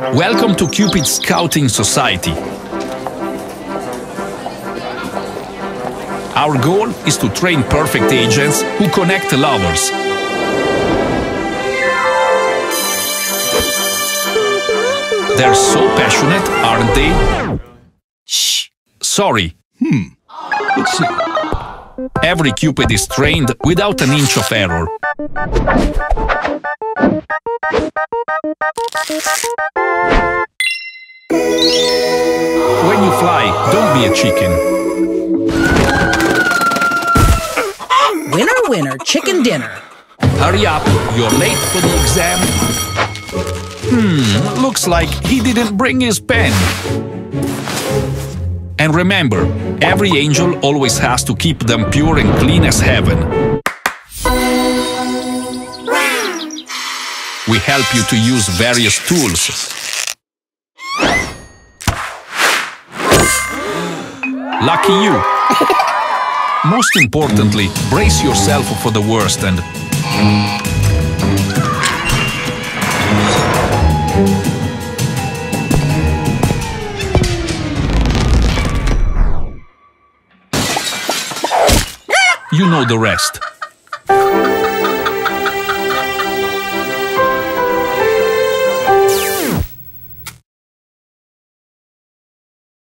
Welcome to Cupid Scouting Society. Our goal is to train perfect agents who connect lovers. They're so passionate, aren't they? Shh! Sorry. Hmm. Let's see. Every Cupid is trained without an inch of error. When you fly, don't be a chicken. Winner, winner, chicken dinner. Hurry up, you're late for the exam. Hmm, looks like he didn't bring his pen. And remember, every angel always has to keep them pure and clean as heaven. We help you to use various tools. Lucky you! Most importantly, brace yourself for the worst and you know the rest.